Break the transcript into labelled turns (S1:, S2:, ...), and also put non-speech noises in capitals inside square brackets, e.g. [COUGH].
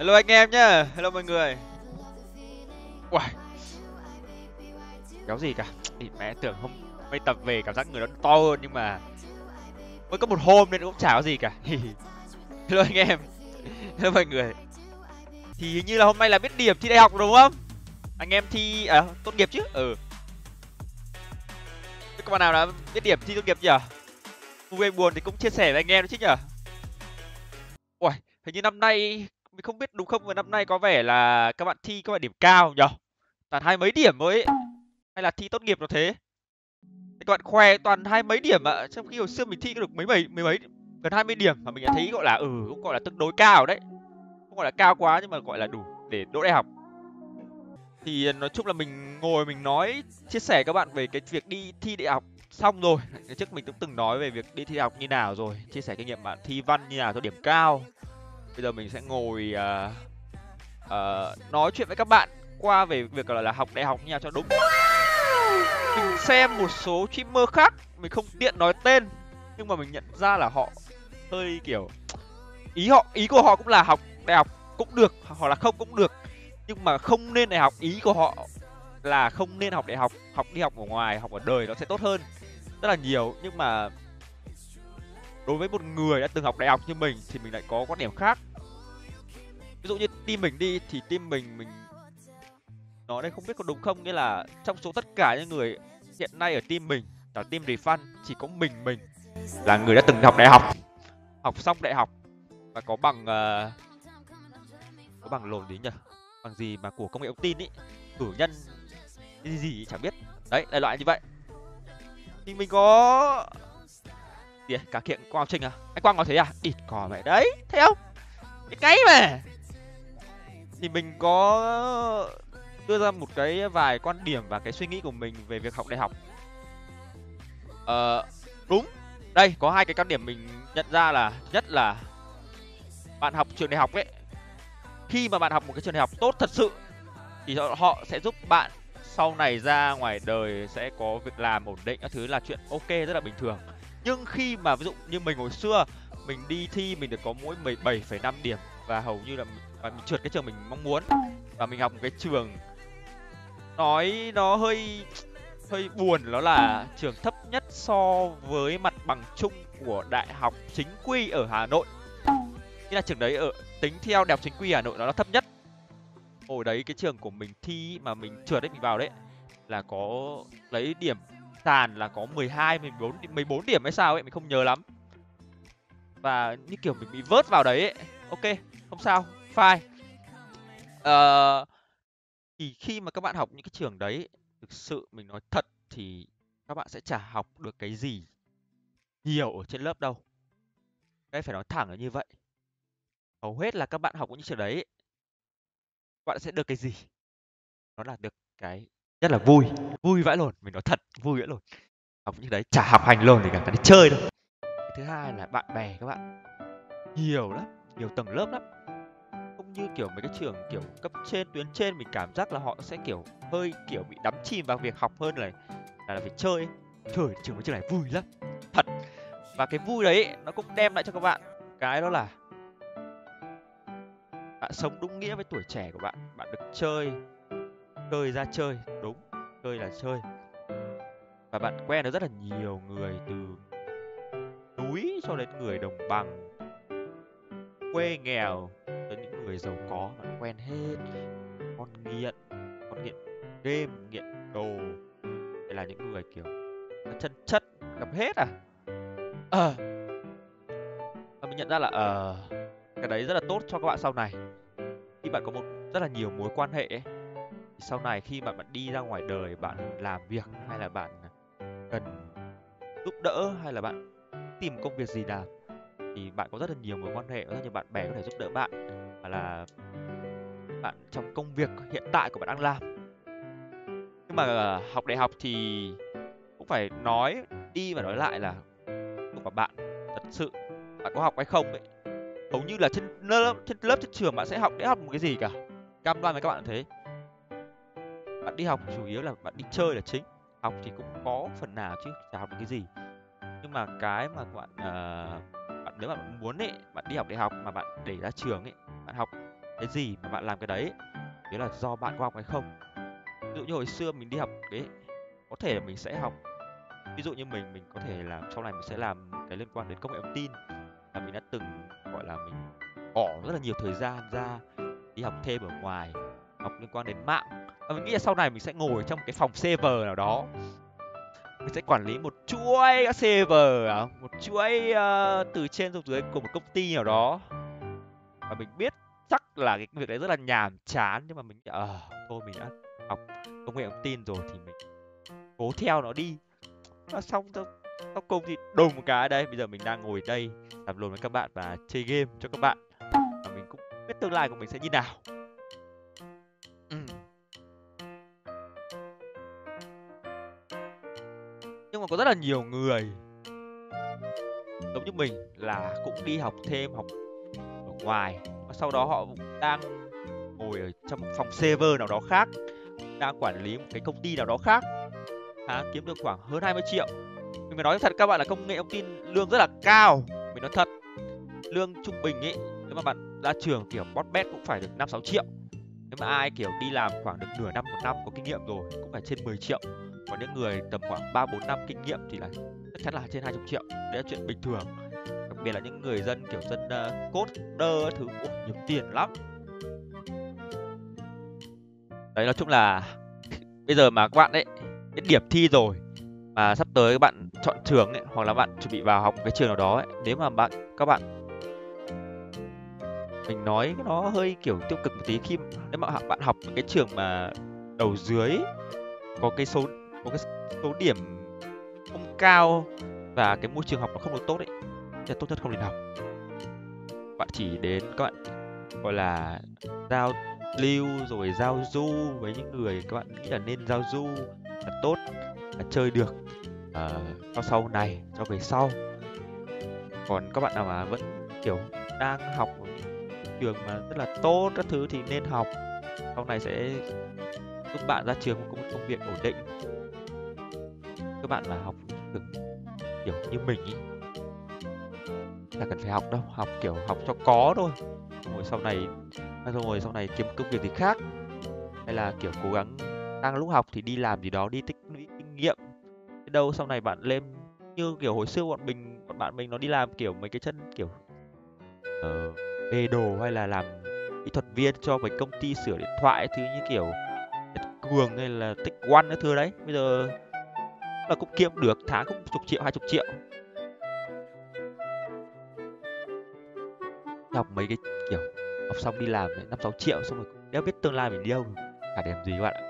S1: Hello anh em nhá, hello mọi người. Uầy. Kéo gì cả. Ý, mẹ tưởng hôm mấy tập về cảm giác người nó to hơn nhưng mà mới có một hôm nên cũng chả có gì cả. [LAUGHS] hello anh em. Hello mọi người. Thì hình như là hôm nay là biết điểm thi đại học đúng không? Anh em thi à tốt nghiệp chứ? Ừ. Thế các bạn nào đã biết điểm thi tốt nghiệp nhỉ? Vui buồn thì cũng chia sẻ với anh em chứ nhỉ? Uầy, hình như năm nay mình không biết đúng không mà năm nay có vẻ là các bạn thi các bạn điểm cao nhở toàn hai mấy điểm mới hay là thi tốt nghiệp nó thế? Các bạn khoe toàn hai mấy điểm ạ? Trong khi hồi xưa mình thi được mấy mấy mấy mấy, gần hai mươi điểm mà mình đã thấy gọi là ừ cũng gọi là tương đối cao đấy. Không gọi là cao quá nhưng mà gọi là đủ để đỗ đại học. Thì à, nói chung là mình ngồi mình nói, chia sẻ các bạn về cái việc đi thi đại học xong rồi. Trước mình cũng từng nói về việc đi thi đại học như nào rồi, chia sẻ kinh nghiệm bạn thi văn như nào cho điểm cao bây giờ mình sẽ ngồi uh, uh, nói chuyện với các bạn qua về việc gọi là học đại học như nào cho đúng. Mình xem một số streamer khác mình không tiện nói tên nhưng mà mình nhận ra là họ hơi kiểu ý họ ý của họ cũng là học đại học cũng được hoặc là không cũng được. Nhưng mà không nên đại học ý của họ là không nên học đại học học đi học ở ngoài học ở đời nó sẽ tốt hơn rất là nhiều. Nhưng mà đối với một người đã từng học đại học như mình thì mình lại có quan điểm khác ví dụ như team mình đi thì team mình mình nói đây không biết có đúng không? Nghĩa là trong số tất cả những người hiện nay ở team mình là team refund chỉ có mình mình là người đã từng học đại học học xong đại học và có bằng uh, có bằng lồn gì nhỉ? Bằng gì mà của công nghệ thông tin ý cử nhân gì gì chẳng biết. Đấy đại loại như vậy. Thì mình có gì cả kiện quang trình à? Anh quang có thấy à? Ít cò mẹ đấy thấy không? Cái mà thì mình có ờ, đưa ra một cái vài quan điểm và cái suy nghĩ của mình về việc học đại học. Ờ đúng. Đây có hai cái quan điểm mình nhận ra là nhất là bạn học trường đại học ấy khi mà bạn học một cái trường đại học tốt thật sự thì họ sẽ giúp bạn sau này ra ngoài đời sẽ có việc làm ổn định các thứ là chuyện ok rất là bình thường. Nhưng khi mà ví dụ như mình hồi xưa mình đi thi mình được có mỗi 17,5 điểm và hầu như là và mình trượt cái trường mình mong muốn và mình học một cái trường nói nó hơi hơi buồn đó là trường thấp nhất so với mặt bằng chung của đại học chính quy ở Hà Nội. Nghĩa là trường đấy ở tính theo đại học chính quy Hà Nội nó là thấp nhất. Hồi đấy cái trường của mình thi mà mình trượt đấy mình vào đấy là có lấy điểm sàn là có 12 14 14 điểm hay sao ấy mình không nhớ lắm. Và như kiểu mình bị vớt vào đấy ấy. Ok, không sao, file uh, ờ, thì khi mà các bạn học những cái trường đấy thực sự mình nói thật thì các bạn sẽ chả học được cái gì nhiều ở trên lớp đâu. Đây phải nói thẳng là như vậy. Hầu hết là các bạn học những trường đấy bạn sẽ được cái gì? Nó là được cái rất là vui vui vãi lồn mình nói thật vui vãi lồn học như đấy chả học hành luôn thì cả cái đi chơi đâu. Thứ hai là bạn bè các bạn nhiều lắm nhiều tầng lớp lắm như kiểu mấy cái trường kiểu cấp trên, tuyến trên, mình cảm giác là họ sẽ kiểu hơi kiểu bị đắm chìm vào việc học hơn là là việc chơi trời, trường mấy trường này vui lắm, thật. Và cái vui đấy nó cũng đem lại cho các bạn cái đó là bạn sống đúng nghĩa với tuổi trẻ của bạn bạn được chơi chơi ra chơi, đúng, chơi là chơi. Và bạn quen được rất là nhiều người từ núi cho đến người đồng bằng, quê nghèo người giàu có bạn quen hết. Con nghiện con nghiện game nghiện đồ. Đây là những người kiểu chân chất gặp hết à? Ờ. À, mình nhận ra là ờ cái đấy rất là tốt cho các bạn sau này. Khi bạn có một rất là nhiều mối quan hệ ấy, thì sau này khi mà bạn đi ra ngoài đời bạn làm việc hay là bạn cần giúp đỡ hay là bạn tìm công việc gì làm thì bạn có rất là nhiều mối quan hệ rất là nhiều bạn bè có thể giúp đỡ bạn. Và là bạn trong công việc hiện tại của bạn đang làm. Nhưng mà học đại học thì cũng phải nói đi và nói lại là của bạn thật sự bạn có học hay không ấy. Hầu như là trên lớp trên lớp trên trường bạn sẽ học để học một cái gì cả. Cam đoan với các bạn thế. Bạn đi học chủ yếu là bạn đi chơi là chính. Học thì cũng có phần nào chứ chả học được cái gì. Nhưng mà cái mà các bạn uh, nếu bạn muốn ấy, bạn đi học đại học mà bạn để ra trường ấy, bạn học cái gì mà bạn làm cái đấy đấy là do bạn có học hay không. Ví dụ như hồi xưa mình đi học đấy, có thể là mình sẽ học, ví dụ như mình mình có thể là sau này mình sẽ làm cái liên quan đến công nghệ thông tin, là mình đã từng, gọi là, mình bỏ rất là nhiều thời gian ra đi học thêm ở ngoài, học liên quan đến mạng. Và mình nghĩ là sau này mình sẽ ngồi trong cái phòng server nào đó, mình sẽ quản lý một chuỗi các server à, chuỗi uh, ờ, từ trên xuống dưới của một công ty nào đó. Và mình biết chắc là cái việc đấy rất là nhàm chán nhưng mà mình ờ uh, thôi mình đã học công nghệ thông tin rồi thì mình cố theo nó đi. Và xong sau, sau cùng thì đùng một cái đây bây giờ mình đang ngồi đây làm lồn với các bạn và chơi game cho các bạn. Và mình cũng biết tương lai của mình sẽ như nào. Nhưng mà có rất là nhiều người giống như mình là cũng đi học thêm học ở ngoài. Và sau đó họ đang ngồi ở trong một phòng server nào đó khác đang quản lý một cái công ty nào đó khác. À, kiếm được khoảng hơn 20 triệu. Mình phải nói thật các bạn là công nghệ thông tin lương rất là cao. Mình nói thật lương trung bình ấy nếu mà bạn ra trường kiểu botbet cũng phải được năm sáu triệu. Nếu mà ai kiểu đi làm khoảng được nửa năm một năm có kinh nghiệm rồi cũng phải trên 10 triệu. Còn những người tầm khoảng ba bốn năm kinh nghiệm thì là chắc chắn là trên 20 triệu. Đấy là chuyện bình thường. Đặc biệt là những người dân kiểu dân uh, coder thứ Ủa, nhiều tiền lắm. Đấy nói chung là [LAUGHS] bây giờ mà các bạn ấy đến điểm thi rồi mà sắp tới các bạn chọn trường ấy hoặc là bạn chuẩn bị vào học cái trường nào đó ấy nếu mà bạn các bạn mình nói nó hơi kiểu tiêu cực một tí khi nếu mà bạn học những cái trường mà đầu dưới có cái số có cái số điểm cao và cái môi trường học nó không được tốt ấy thì tốt nhất không nên học. Bạn chỉ đến các bạn gọi là giao lưu rồi giao du với những người các bạn nghĩ là nên giao du là tốt là chơi được uh, cho sau này cho về sau. Còn các bạn nào mà vẫn kiểu đang học trường mà rất là tốt các thứ thì nên học. Sau này sẽ giúp bạn ra trường có một công việc ổn định. Các bạn mà học được kiểu như mình ý. Là cần phải học đâu học kiểu học cho có thôi. Rồi sau này à, rồi sau này kiếm công việc gì khác. Hay là kiểu cố gắng đang lúc học thì đi làm gì đó đi tích lũy kinh nghiệm. Đâu sau này bạn lên như kiểu hồi xưa bọn mình bọn bạn mình nó đi làm kiểu mấy cái chân kiểu uh, bê đồ hay là làm kỹ thuật viên cho mấy công ty sửa điện thoại thứ như kiểu Nhật Cường hay là Tích One cái thứ đấy. Bây giờ là cũng kiếm được tháng cũng chục triệu, hai chục triệu. Học mấy cái kiểu học xong đi làm năm sáu triệu, xong rồi đéo biết tương lai mình đi đâu cả đẹp gì các bạn ạ.